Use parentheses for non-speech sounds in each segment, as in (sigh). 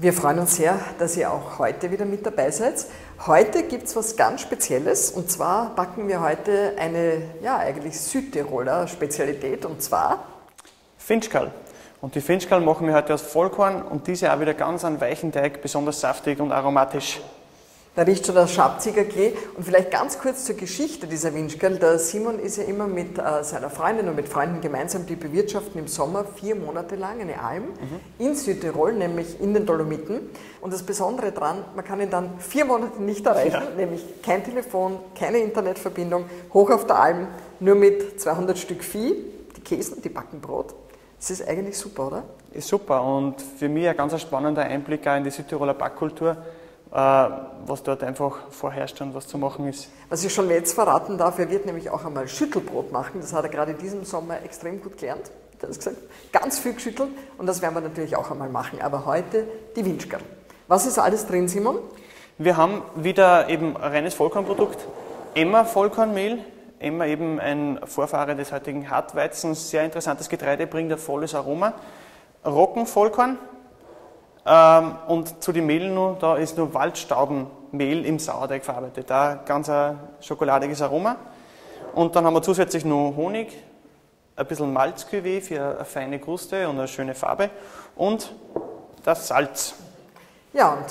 Wir freuen uns sehr, dass ihr auch heute wieder mit dabei seid. Heute gibt es was ganz Spezielles und zwar backen wir heute eine, ja, eigentlich Südtiroler Spezialität und zwar Finchkal. Und die Finchkal machen wir heute aus Vollkorn und diese auch wieder ganz an weichen Teig, besonders saftig und aromatisch. Da riecht schon das Schabziger Klee. Und vielleicht ganz kurz zur Geschichte dieser Winschkerl. Der Simon ist ja immer mit äh, seiner Freundin und mit Freunden gemeinsam, die bewirtschaften im Sommer vier Monate lang eine Alm mhm. in Südtirol, nämlich in den Dolomiten. Und das Besondere daran, man kann ihn dann vier Monate nicht erreichen, ja. nämlich kein Telefon, keine Internetverbindung, hoch auf der Alm, nur mit 200 Stück Vieh, die Käsen, die backen Brot. Das ist eigentlich super, oder? Ist super und für mich ein ganz spannender Einblick auch in die Südtiroler Backkultur was dort einfach vorherrscht und was zu machen ist. Was ich schon jetzt verraten darf, er wird nämlich auch einmal Schüttelbrot machen. Das hat er gerade in diesem Sommer extrem gut gelernt. Er hat gesagt, ganz viel geschüttelt und das werden wir natürlich auch einmal machen. Aber heute die Winschkerl. Was ist alles drin, Simon? Wir haben wieder eben reines Vollkornprodukt, Emmer Vollkornmehl, Emmer eben ein Vorfahre des heutigen Hartweizens, sehr interessantes Getreide, bringt ein volles Aroma. Roggenvollkorn, und zu den Mehlen nur, da ist nur Waldstaubenmehl im Sauerteig verarbeitet. Da ganz ein schokoladiges Aroma. Und dann haben wir zusätzlich noch Honig, ein bisschen Malzcuvée für eine feine Kruste und eine schöne Farbe und das Salz. Ja, und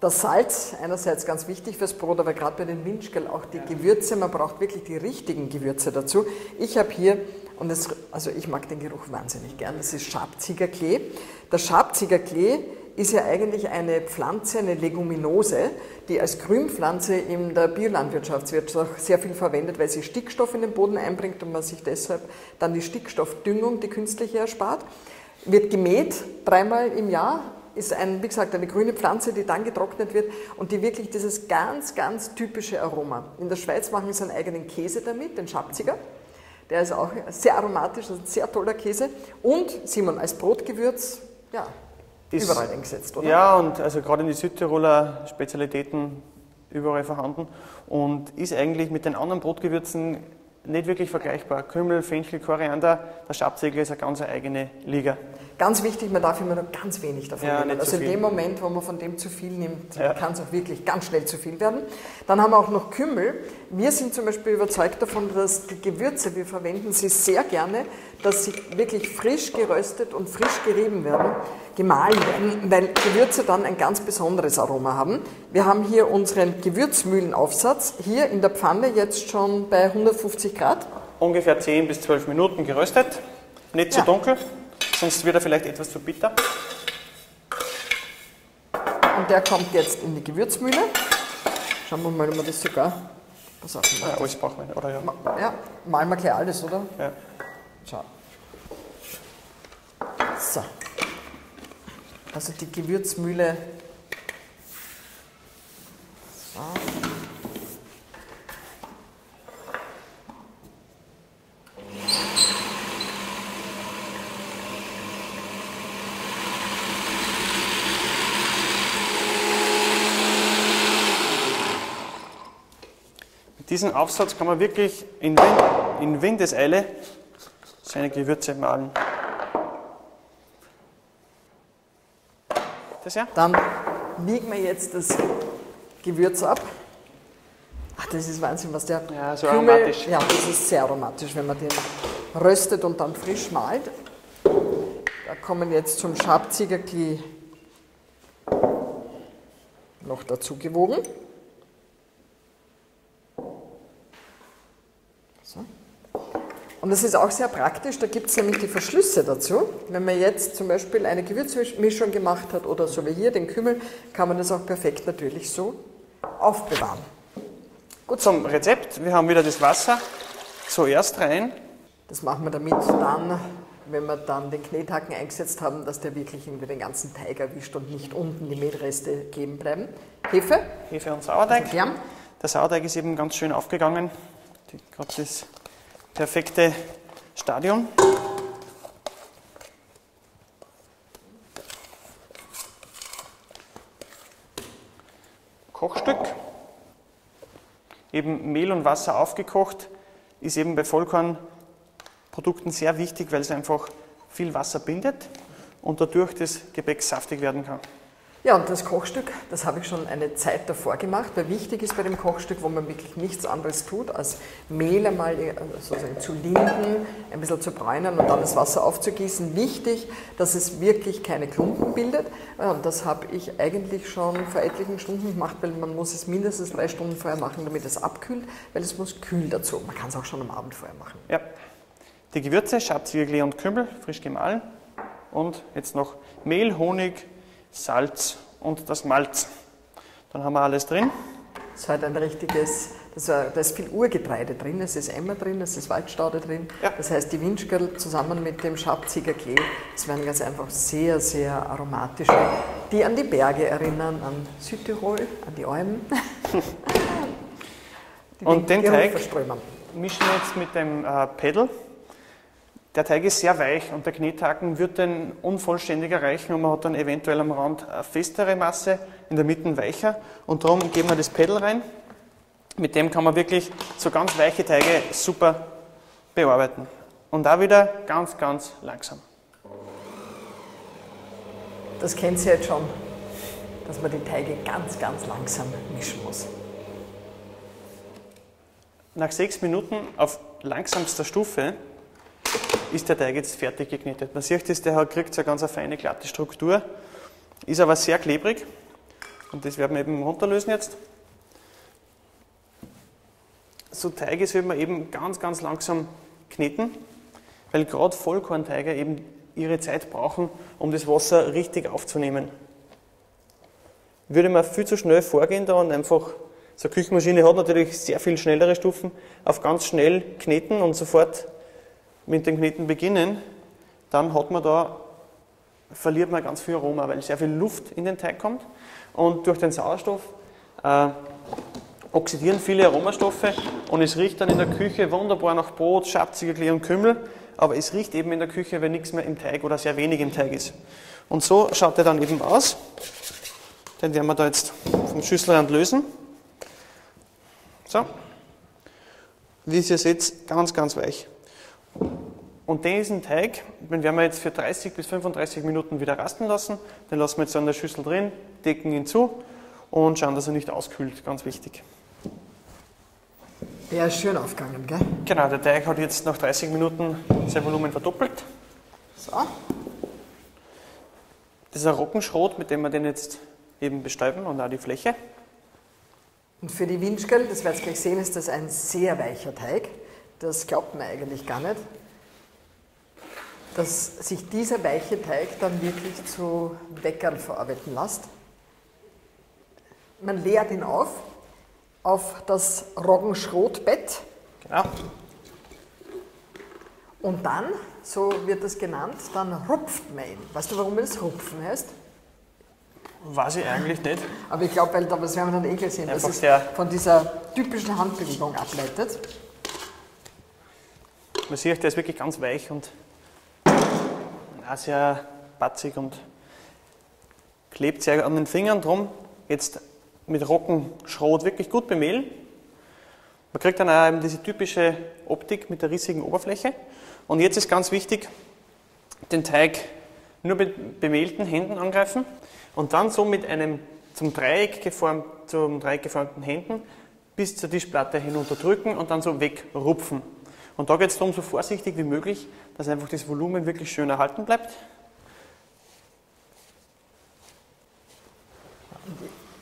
das Salz, einerseits ganz wichtig fürs Brot, aber gerade bei den Winschgel auch die Gewürze, man braucht wirklich die richtigen Gewürze dazu. Ich habe hier, und das, also ich mag den Geruch wahnsinnig gern, das ist Schabziegerklee. Der Schabziegerklee ist ja eigentlich eine Pflanze, eine Leguminose, die als Grünpflanze in der Biolandwirtschaft wird sehr viel verwendet, weil sie Stickstoff in den Boden einbringt und man sich deshalb dann die Stickstoffdüngung, die künstliche, erspart. Wird gemäht dreimal im Jahr, ist ein, wie gesagt, eine grüne Pflanze, die dann getrocknet wird und die wirklich dieses ganz, ganz typische Aroma. In der Schweiz machen sie einen eigenen Käse damit, den Schabziger. Der ist auch sehr aromatisch, ein sehr toller Käse. Und, Simon, als Brotgewürz, ja, ist, überall eingesetzt, oder? Ja, und also gerade in die Südtiroler Spezialitäten überall vorhanden und ist eigentlich mit den anderen Brotgewürzen nicht wirklich vergleichbar. Kümmel, Fenchel, Koriander, der Schabzegel ist eine ganz eigene Liga. Ganz wichtig, man darf immer nur ganz wenig davon ja, nehmen. Also in dem Moment, wo man von dem zu viel nimmt, ja. kann es auch wirklich ganz schnell zu viel werden. Dann haben wir auch noch Kümmel. Wir sind zum Beispiel überzeugt davon, dass die Gewürze, wir verwenden sie sehr gerne, dass sie wirklich frisch geröstet und frisch gerieben werden, gemahlen werden, weil Gewürze dann ein ganz besonderes Aroma haben. Wir haben hier unseren Gewürzmühlenaufsatz, hier in der Pfanne jetzt schon bei 150 Grad. Ungefähr 10 bis 12 Minuten geröstet, nicht zu ja. dunkel sonst wird er vielleicht etwas zu bitter. Und der kommt jetzt in die Gewürzmühle. Schauen wir mal, ob wir das sogar. Pass auf, ja, alles brauchen wir, oder? Ja, ja malen wir gleich alles, oder? Ja. Schau. So. Also die Gewürzmühle. So. Diesen Aufsatz kann man wirklich in, Wind, in Windeseile seine Gewürze malen. Das ja? Dann wiegen wir jetzt das Gewürz ab. Ach, das ist Wahnsinn, was der ja, so Kümmel, aromatisch. Ja, das ist sehr aromatisch, wenn man den röstet und dann frisch malt. Da kommen jetzt zum Schabziegerklee noch dazu gewogen. Und das ist auch sehr praktisch, da gibt es nämlich die Verschlüsse dazu. Wenn man jetzt zum Beispiel eine Gewürzmischung gemacht hat oder so wie hier den Kümmel, kann man das auch perfekt natürlich so aufbewahren. Gut, zum Rezept. Wir haben wieder das Wasser zuerst rein. Das machen wir damit dann, wenn wir dann den Knethaken eingesetzt haben, dass der wirklich irgendwie den ganzen Teig erwischt und nicht unten die Mehlreste kleben bleiben. Hefe. Hefe und Sauerteig. Also der Sauerteig ist eben ganz schön aufgegangen. Gerade das perfekte Stadion. Kochstück. Eben Mehl und Wasser aufgekocht, ist eben bei Vollkornprodukten sehr wichtig, weil es einfach viel Wasser bindet und dadurch das Gebäck saftig werden kann. Ja, und das Kochstück, das habe ich schon eine Zeit davor gemacht, weil wichtig ist bei dem Kochstück, wo man wirklich nichts anderes tut, als Mehl einmal äh, sozusagen zu linden, ein bisschen zu bräunen und dann das Wasser aufzugießen. Wichtig, dass es wirklich keine Klumpen bildet. Und das habe ich eigentlich schon vor etlichen Stunden gemacht, weil man muss es mindestens drei Stunden vorher machen, damit es abkühlt, weil es muss kühl dazu. Man kann es auch schon am Abend vorher machen. Ja. Die Gewürze, Schabzwiebel und Kümmel, frisch gemahlen. Und jetzt noch Mehl, Honig, Salz und das Malz. Dann haben wir alles drin. Das ist halt ein richtiges, da ist viel Urgetreide drin, es ist Emmer drin, es ist Waldstaude drin. Ja. Das heißt, die Winschgirl zusammen mit dem Schabziger Klee, das werden ganz einfach sehr, sehr aromatische, die an die Berge erinnern, an Südtirol, an die Almen. (laughs) die und den Teig mischen wir jetzt mit dem äh, Pedal der Teig ist sehr weich und der Knethaken wird dann unvollständig erreichen und man hat dann eventuell am Rand eine festere Masse, in der Mitte weicher und darum geben wir das Pedal rein. Mit dem kann man wirklich so ganz weiche Teige super bearbeiten. Und da wieder ganz, ganz langsam. Das kennt ihr jetzt schon, dass man die Teige ganz, ganz langsam mischen muss. Nach sechs Minuten auf langsamster Stufe ist der Teig jetzt fertig geknetet. Man sieht es, der kriegt so eine ganz feine, glatte Struktur, ist aber sehr klebrig und das werden wir eben runterlösen jetzt. So Teige sollte man eben ganz, ganz langsam kneten, weil gerade Vollkornteige eben ihre Zeit brauchen, um das Wasser richtig aufzunehmen. Würde man viel zu schnell vorgehen da und einfach, so eine Küchenmaschine hat natürlich sehr viel schnellere Stufen, auf ganz schnell kneten und sofort mit dem Kneten beginnen, dann hat man da, verliert man ganz viel Aroma, weil sehr viel Luft in den Teig kommt und durch den Sauerstoff äh, oxidieren viele Aromastoffe und es riecht dann in der Küche wunderbar nach Brot, Schabzigerklee und Kümmel, aber es riecht eben in der Küche, wenn nichts mehr im Teig oder sehr wenig im Teig ist. Und so schaut er dann eben aus. Den werden wir da jetzt vom Schüsselrand lösen. So. Wie ihr seht, ganz, ganz weich. Und diesen Teig, den werden wir jetzt für 30 bis 35 Minuten wieder rasten lassen. Den lassen wir jetzt an der Schüssel drin, decken ihn zu und schauen, dass er nicht auskühlt. Ganz wichtig. Der ist schön aufgegangen, gell? Genau, der Teig hat jetzt nach 30 Minuten sein Volumen verdoppelt. So. Das ist ein Rockenschrot, mit dem wir den jetzt eben bestäuben und auch die Fläche. Und für die Winschgel, das werdet ihr gleich sehen, ist das ein sehr weicher Teig. Das glaubt man eigentlich gar nicht, dass sich dieser weiche Teig dann wirklich zu Weckern verarbeiten lässt. Man leert ihn auf, auf das Roggenschrotbett. Genau. Und dann, so wird das genannt, dann rupft man ihn. Weißt du, warum das Rupfen heißt? Weiß ich eigentlich nicht. Aber ich glaube, weil das werden wir dann eh gleich sehen, dass es von dieser typischen Handbewegung ableitet. Man sieht, der ist wirklich ganz weich und auch sehr batzig und klebt sehr an den Fingern drum. Jetzt mit Rockenschrot wirklich gut bemehlen. Man kriegt dann auch eben diese typische Optik mit der rissigen Oberfläche. Und jetzt ist ganz wichtig, den Teig nur mit bemehlten Händen angreifen und dann so mit einem zum Dreieck, geformt, zum Dreieck geformten Händen bis zur Tischplatte hinunterdrücken und dann so wegrupfen. Und da geht es darum, so vorsichtig wie möglich, dass einfach das Volumen wirklich schön erhalten bleibt.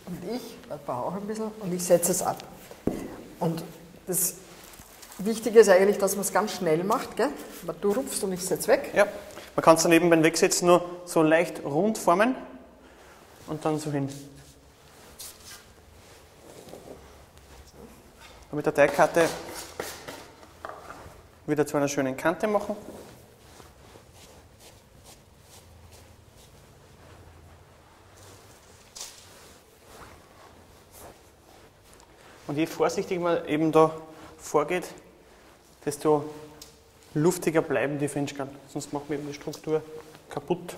Und ich baue auch ein bisschen und ich setze es ab. Und das Wichtige ist eigentlich, dass man es ganz schnell macht. Gell? Du rupfst und ich setze weg. Ja, man kann es daneben beim Wegsetzen nur so leicht rund formen und dann so hin. Und mit der Teigkarte wieder zu einer schönen Kante machen. Und je vorsichtiger man eben da vorgeht, desto luftiger bleiben die Finchgern. Sonst macht man eben die Struktur kaputt.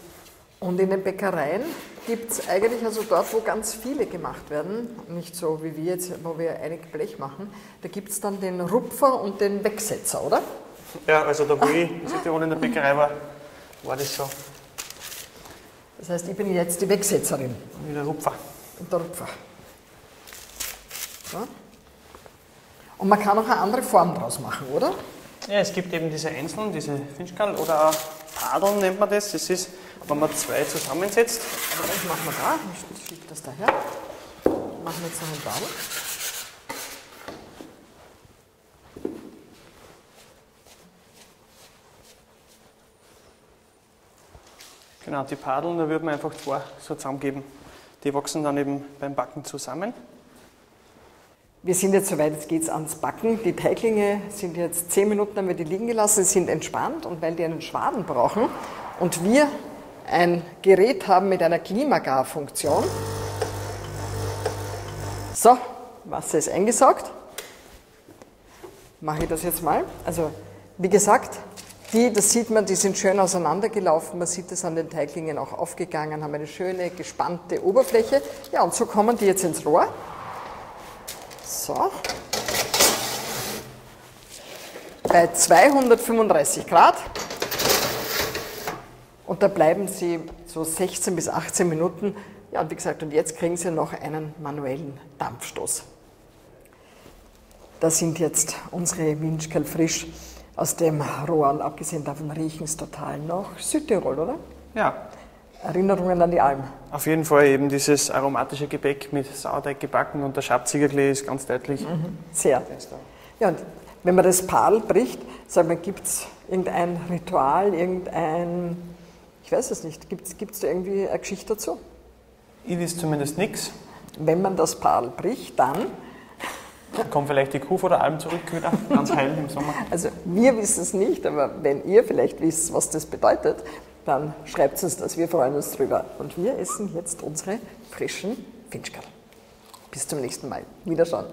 Und in den Bäckereien gibt es eigentlich, also dort, wo ganz viele gemacht werden, nicht so wie wir jetzt, wo wir einig Blech machen, da gibt es dann den Rupfer und den Wegsetzer, oder? Ja, also da wo ich Südtirol in der Bäckerei war, war das so. Das heißt, ich bin jetzt die Wegsetzerin. Wie der Rupfer. Und der Rupfer. So. Und man kann auch eine andere Form draus machen, oder? Ja, es gibt eben diese Einzelnen, diese Finchkal oder auch Padeln nennt man das. Das ist, wenn man zwei zusammensetzt. Aber das machen wir da. Ich schiebe das daher. Machen wir jetzt noch einen Badel. Genau, die Padeln, da würde man einfach zwei so zusammengeben. Die wachsen dann eben beim Backen zusammen. Wir sind jetzt soweit, jetzt geht es ans Backen. Die Teiglinge sind jetzt zehn Minuten, haben wir die liegen gelassen, sind entspannt und weil die einen Schwaden brauchen und wir ein Gerät haben mit einer Klimagarfunktion. So, Wasser ist eingesaugt. Mache ich das jetzt mal. Also, wie gesagt, die, das sieht man, die sind schön auseinandergelaufen. Man sieht es an den Teiglingen auch aufgegangen, haben eine schöne, gespannte Oberfläche. Ja, und so kommen die jetzt ins Rohr. So. Bei 235 Grad. Und da bleiben sie so 16 bis 18 Minuten. Ja, und wie gesagt, und jetzt kriegen sie noch einen manuellen Dampfstoß. Da sind jetzt unsere Minschkel frisch aus dem Rohr und abgesehen davon riechen es total noch Südtirol, oder? Ja, Erinnerungen an die Alm. auf jeden Fall eben dieses aromatische Gebäck mit Sauerteig gebacken und der Schabziegerklee ist ganz deutlich. Sehr. Ja, und wenn man das Padel bricht, sagt man, gibt es irgendein Ritual, irgendein, ich weiß es nicht, gibt es da irgendwie eine Geschichte dazu? Ich weiß zumindest nichts. Wenn man das Padel bricht, dann, Kommt vielleicht die Kuh vor der Alm zurück wieder, ganz heil im Sommer. (laughs) also wir wissen es nicht, aber wenn ihr vielleicht wisst, was das bedeutet, dann schreibt uns das, wir freuen uns drüber. Und wir essen jetzt unsere frischen Finchkerl. Bis zum nächsten Mal. Wiederschauen.